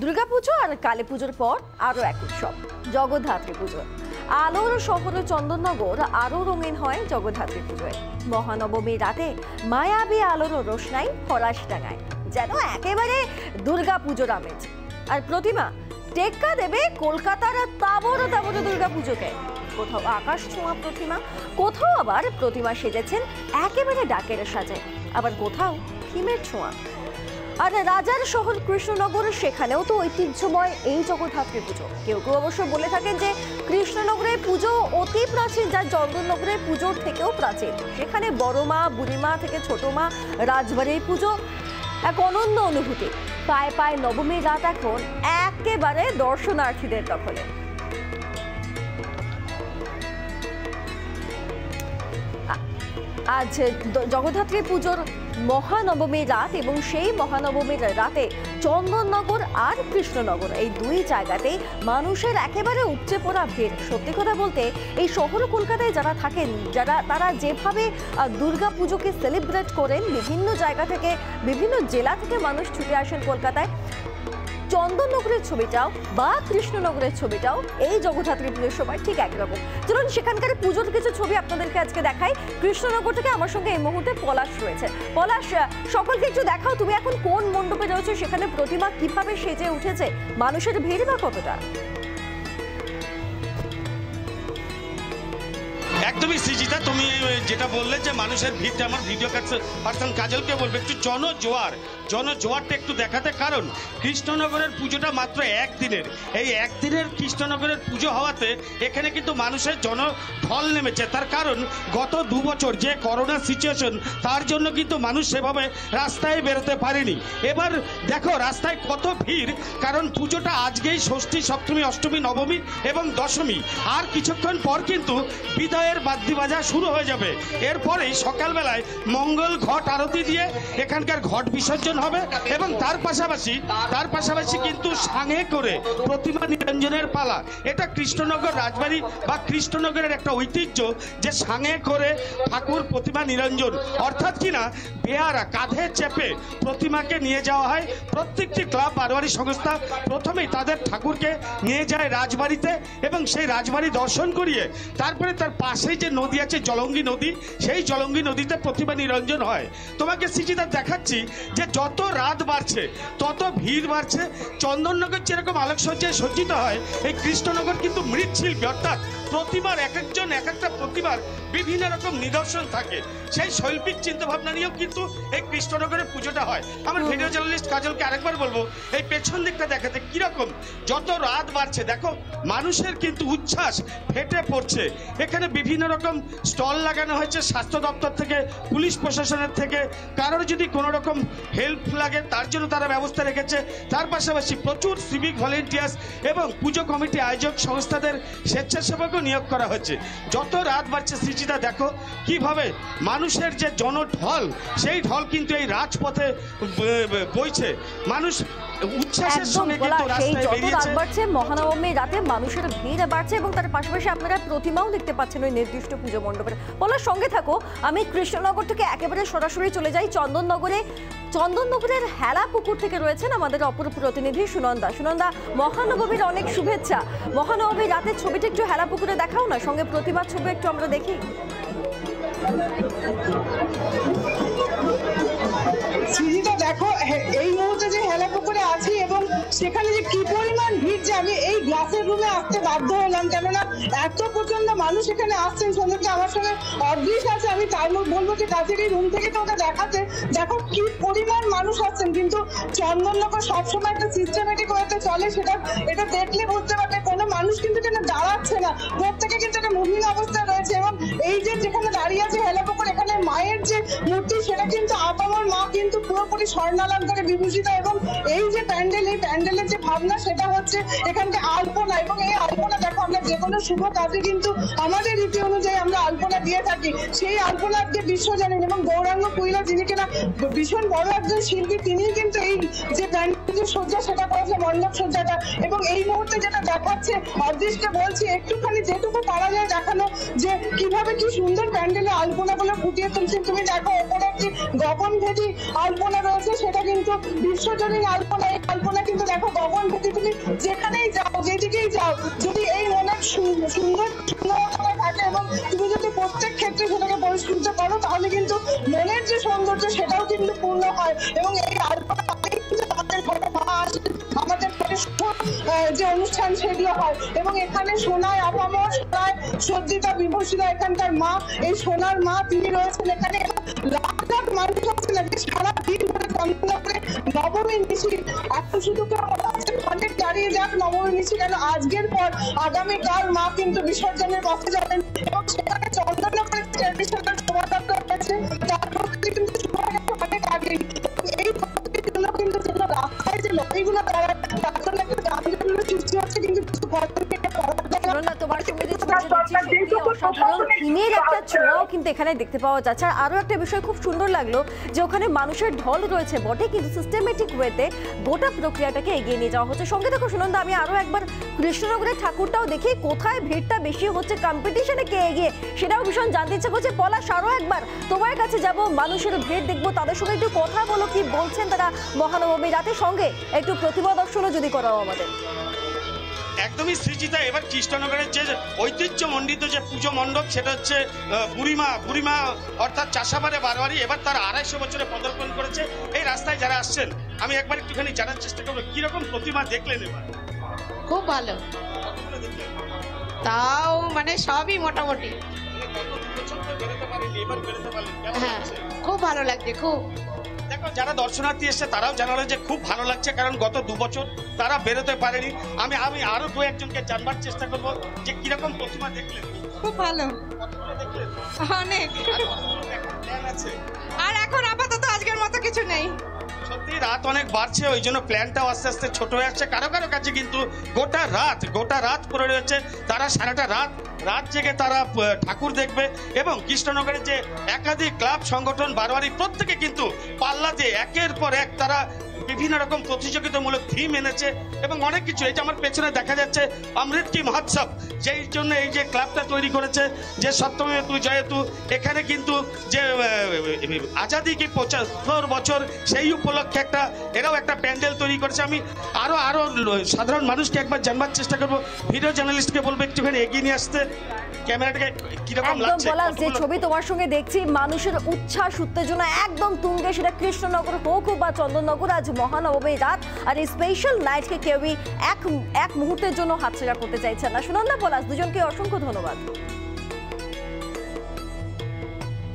দুর্গাপুজো আর কালী পুজোর পর আরও এক উৎসব, জগদ্ধাত্রী পুজো। আলোর শহরে চন্দননগর আরও রঙিন হয় জগদ্ধাত্রী পুজোয়। মহানবমীর রাতে মায়াবী আলোর রোশনাই ডাঙায়, যেন একেবারে দুর্গা পুজোর আমেজ। আর প্রতিমা, টেক্কা দেবে কলকাতার তাবড় তাবড় দুর্গা পুজোকে কোথাও আকাশ ছোঁয়া প্রতিমা, কোথাও আবার প্রতিমা সেজেছেন একেবারে ডাকের সাজে। আবার কোথাও থিমের ছোঁয়া আর রাজার শহর কৃষ্ণনগর, সেখানেও তো ঐতিহ্যময় এই জগদ্ধাত্রী পুজো। কেউ কেউ অবশ্য বলে থাকেন যে কৃষ্ণনগরের পুজো অতি প্রাচীন, যা চন্দননগরের পুজোর থেকেও প্রাচীন। সেখানে বড় মা বুড়িমা থেকে ছোট মা রাজবাড়ির পুজো। এক অনন্য অনুভূতি। পায়ে পায়ে নবমীর রাত এখন একেবারে দর্শনার্থীদের দখলে। আজ জগদ্ধাত্রী পুজোর মহানবমীর রাত এবং সেই মহানবমীর রাতে চন্দননগর আর কৃষ্ণনগর, এই দুই জায়গাতে মানুষের একেবারে উপচে পড়া ভিড়। সত্যি কথা বলতে, এই শহর কলকাতায় যারা থাকেন, যারা, তারা যেভাবে দুর্গা পুজোকে সেলিব্রেট করেন, বিভিন্ন জায়গা থেকে, বিভিন্ন জেলা থেকে মানুষ ছুটে আসেন কলকাতায় চন্দননগরের ছবিটাও বা কৃষ্ণনগরের ছবিটাও এই জগদ্ধাত্রী পুজোর সময় ঠিক একরকম। চলুন সেখানকার পুজোর কিছু ছবি আপনাদেরকে আজকে দেখাই। কৃষ্ণনগর থেকে আমার সঙ্গে এই মুহূর্তে পলাশ রয়েছে। পলাশ সকলকে একটু দেখাও, তুমি এখন কোন মণ্ডপে রয়েছে? সেখানে প্রতিমা কীভাবে সেজে উঠেছে? মানুষের ভিড় বা কতটা? একদমই সৃজিতা, তুমি যেটা বললে যে মানুষের ভিড়টা, আমার ভিডিও পার্সন কাজলকে বলবে, একটু জনজোয়ার। জনজোয়ারটা একটু দেখাতে, কারণ কৃষ্ণনগরের পুজোটা মাত্র একদিনের। এই একদিনের কৃষ্ণনগরের পুজো হওয়াতে এখানে কিন্তু মানুষের জন ঢল নেমেছে। তার কারণ গত দু বছর যে করোনা সিচুয়েশন তার জন্য কিন্তু মানুষ সেভাবে রাস্তায় বেরোতে পারেনি। এবার দেখো, রাস্তায় কত ভিড়, কারণ পুজোটা আজকেই ষষ্ঠী, সপ্তমী, অষ্টমী, নবমী এবং দশমী। আর কিছুক্ষণ পর কিন্তু বিদায়ের বাদ্যি বাজা শুরু হয়ে যাবে। এরপরেই সকালবেলায় মঙ্গল ঘট আরতি দিয়ে এখানকার ঘট বিসর্জন হবে এবং তার পাশাপাশি তার পাশাপাশি কিন্তু সাঙে করে প্রতিমা নিরঞ্জনের পালা। এটা কৃষ্ণনগর রাজবাড়ি বা কৃষ্ণনগরের একটা ঐতিহ্য যে সাঙে করে ঠাকুর প্রতিমা নিরঞ্জন। অর্থাৎ কিনা, বেয়ারা, কাঁধে চেপে প্রতিমাকে নিয়ে যাওয়া হয়। প্রত্যেকটি ক্লাব বারোয়ারি সংস্থা প্রথমেই তাদের ঠাকুরকে নিয়ে যায় রাজবাড়িতে এবং সেই রাজবাড়ি দর্শন করিয়ে তারপরে তার পাশেই যে নদী আছে, জলঙ্গি নদী, সেই জলঙ্গি নদীতে প্রতিমা নিরঞ্জন হয়। তোমাকে সিজিদা দেখাচ্ছি যে যত রাত বাড়ছে, তত ভিড় বাড়ছে। চন্দননগর যেরকম আলোকসজ্জায় সজ্জিত হয়, এই কৃষ্ণনগর কিন্তু মৃৎশিল্পী, অর্থাৎ প্রতিমার এক একজন এক একটা প্রতিমার বিভিন্ন রকম নিদর্শন থাকে। সেই শৈল্পিক চিন্তা ভাবনা নিয়েও কিন্তু এই কৃষ্ণনগরের পুজোটা হয়। আমার ভিডিও জার্নালিস্ট কাজলকে আরেকবার বলব এই পেছন দিকটা দেখাতে কীরকম? যত রাত বাড়ছে দেখো মানুষের কিন্তু উচ্ছ্বাস ফেটে পড়ছে। এখানে বিভিন্ন রকম স্টল লাগানো হয়েছে স্বাস্থ্য দপ্তর থেকে পুলিশ প্রশাসনের থেকে। কারোর যদি কোনো রকম হেল্প লাগে তার জন্য তারা ব্যবস্থা রেখেছে। তার পাশাপাশি প্রচুর সিভিক ভলেন্টিয়ার্স এবং পুজো কমিটি আয়োজক সংস্থাদের স্বেচ্ছাসেবকও নিয়োগ করা হয়েছে। যত রাত বাড়ছে সৃজিতা দেখো কীভাবে মানুষের যে জনঢল সেই ঢল কিন্তু এই রাজপথে বইছে। মানুষ উচ্ছ্বাসের সঙ্গে কিন্তু রাস্তায় বেরিয়েছে। বাড়ছে মহানবমীর রাতে মানুষের ভিড় বাড়ছে এবং তার পাশাপাশি আপনারা প্রতিমাও দেখতে পাচ্ছেন ওই নির্দিষ্ট পুজো মণ্ডপের। বলার সঙ্গে থাকো। আমি কৃষ্ণনগর থেকে একেবারে সরাসরি চলে যাই চন্দননগরে। চন্দননগরের হেলা পুকুর থেকে রয়েছেন আমাদের অপর প্রতিনিধি সুনন্দা। সুনন্দা, মহানবমীর অনেক শুভেচ্ছা। মহানবমীর রাতে ছবিটা একটু হেলা পুকুরে দেখাও না? সঙ্গে প্রতিবাদ ছবি একটু আমরা দেখি। সেখানে যে কি পরিমাণ ভিড় যে আমি এই গ্লাসের রুমে আসতে বাধ্য হলাম, কেননা এত প্রচণ্ড মানুষ এখানে আসছেন সন্ধ্যে আমার সঙ্গে অদৃশ আছে, আমি তার মধ্যে বলব যে কাছের এই রুম থেকে তো ওটা দেখাতে, দেখো কি পরিমাণ মানুষ আসছেন, কিন্তু চন্দননগর সবসময় একটা সিস্টেমেটিক ওয়েতে চলে, সেটা এটা দেখলে বুঝতে পারবে, কোনো মানুষ কিন্তু এখানে দাঁড়াচ্ছে না, প্রত্যেকে কিন্তু একটা মুভিং অবস্থায় রয়েছে, এবং এই যে যেখানে দাঁড়িয়ে আছে যে মূর্তি সেটা কিন্তু আপামর মা কিন্তু পুরোপুরি স্বর্ণালঙ্কারে বিভূষিত এবং এই যে প্যান্ডেল, এই প্যান্ডেলের যে ভাবনা, সেটা হচ্ছে এখানকে আলপনা। এবং এই আলপনা, দেখো, আমরা যে কোনো শুভ কাজে কিন্তু আমাদের রীতি অনুযায়ী আমরা আলপনা দিয়ে থাকি। সেই আলপনা আজকে বিশ্বজনীন এবং গৌরাঙ্গ কুইলা, যিনি কিনা ভীষণ বড় একজন শিল্পী তিনি কিন্তু এই যে প্যান্ডেল যে সজ্জা, সেটা করেছে মণ্ডপ সজ্জাটা। এবং এই মুহূর্তে যেটা দেখাচ্ছে, অদৃষ্টে বলছি, একটুখানি যেটুকু পারা যায় দেখানো, যে কীভাবে কি সুন্দর প্যান্ডেলে আলপনাগুলো ফুটিয়ে তুলছেন, তুমি দেখো ওপরে একটি গগন ভেদি আলপনা রয়েছে, সেটা কিন্তু বিশ্বজনীন আলপনা। এই আলপনা কিন্তু দেখো, গগন তুমি যেখানেই যাও, যেদিকেই যাও, যদি এই মনের সুন্দর সুন্দর থাকে এবং তুমি যদি প্রত্যেক ক্ষেত্রে সেটাকে পরিস্কৃত করো, তাহলে কিন্তু মনের যে সৌন্দর্য, সেটাও কিন্তু পূর্ণ হয়। এবং এই আলপনা যে অনুষ্ঠান হয়। এবং এখানে সোনায় আপামর সোনায় সজ্জিতা বিভূষিতা এখানকার মা, এই সোনার মা তিনি রয়েছেন এখানে। লাখ লাখ মানুষ আছেন আজকে সারা দিন ধরে চন্দনা করে নবমী মিছিল এখন শুধু অনেক দাঁড়িয়ে যাক নবমী মিছিল কেন আজকের পর আগামীকাল মা কিন্তু বিসর্জনের পথে যাবেন। এবং সেখানে অসাধারণ থিমের একটা ছোঁয়াও কিন্তু এখানে দেখতে পাওয়া যাচ্ছে। আর একটা বিষয় খুব সুন্দর লাগল যে ওখানে মানুষের ঢল রয়েছে কিন্তু সিস্টেমেটিক প্রক্রিয়াটাকে এগিয়ে নিয়ে যাওয়া হচ্ছে। সঙ্গে দেখো আমি একবার কৃষ্ণনগরের ঠাকুরটাও দেখি, কোথায় ভিড়টা বেশি হচ্ছে কম্পিটিশনে কে এগিয়ে, সেটাও ভীষণ জানতে ইচ্ছে করছে। পলাশ, আরও একবার তোমার কাছে যাব, মানুষের ভিড় দেখব, তাদের সঙ্গে একটু কথা বলো, কি বলছেন তারা মহানবমী রাতের সঙ্গে একটু প্রতিমা দর্শনও যদি করাও আমাদের। একদমই সৃজিতা। এবার কৃষ্ণনগরের যে ঐতিহ্য মণ্ডিত যে পুজো মণ্ডপ সেটা হচ্ছে বুড়িমা বুড়িমা অর্থাৎ চাষাবাড়ে বারোয়ারি। এবার তার আড়াইশো বছরে পদার্পণ করেছে। এই রাস্তায় যারা আসছেন আমি একবার একটুখানি জানার চেষ্টা করব কীরকম প্রতিমা দেখলেন এবার? খুব ভালো। তাও মানে সবই মোটামুটি। হ্যাঁ খুব ভালো লাগছে খুব। দেখো যারা দর্শনার্থী এসছে তারাও জানালো যে খুব ভালো লাগছে কারণ গত দু বছর তারা বেরোতে পারেনি। আমি আমি আরও দু একজনকে জানবার চেষ্টা করব যে কীরকম প্রতিমা দেখলেন। খুব ভালো। অনেক। আর এখন আপাতত আজকের মতো কিছু নেই। সত্যি রাত অনেক বাড়ছে ওই জন্য প্ল্যানটাও আস্তে আস্তে ছোট হয়ে আসছে। কারও কারও কাছে কিন্তু গোটা রাত গোটা রাত পড়ে রয়েছে। তারা সারাটা রাত রাত জেগে তারা ঠাকুর দেখবে এবং কৃষ্ণনগরের যে একাধিক ক্লাব, সংগঠন, বারোয়ারি, প্রত্যেকে কিন্তু পাল্লা দিয়ে একের পর এক তারা বিভিন্ন রকম প্রতিযোগিতামূলক থিম এনেছে এবং অনেক কিছু। যে আমার পেছনে দেখা যাচ্ছে অমৃত কি মহোৎসব, যেই জন্য এই যে ক্লাবটা তৈরি করেছে, যে সপ্তমী তু জয়তু এখানে কিন্তু যে আজাদি কি পঁচাত্তর বছর সেই উপলক্ষে একটা, এরাও একটা প্যান্ডেল তৈরি করেছে। আমি আরও আরও সাধারণ মানুষকে একবার জানবার চেষ্টা করব। ভিডিও জার্নালিস্টকে বলব, একটুখানি এগিয়ে নিয়ে আসতে। ক্যামেরাটাকে কীরকম লাগছে? পলাশ যে ছবি তোমার সঙ্গে দেখছি মানুষের উচ্ছ্বাস উত্তেজনা একদম তুঙ্গে সেটা কৃষ্ণনগর হোক বা চন্দননগর আজ রাত আর এই স্পেশাল নাইটকে কেউই এক এক মুহূর্তের জন্য হাতছাড়া করতে না। সুনন্দা পলাশ দুজনকে অসংখ্য ধন্যবাদ।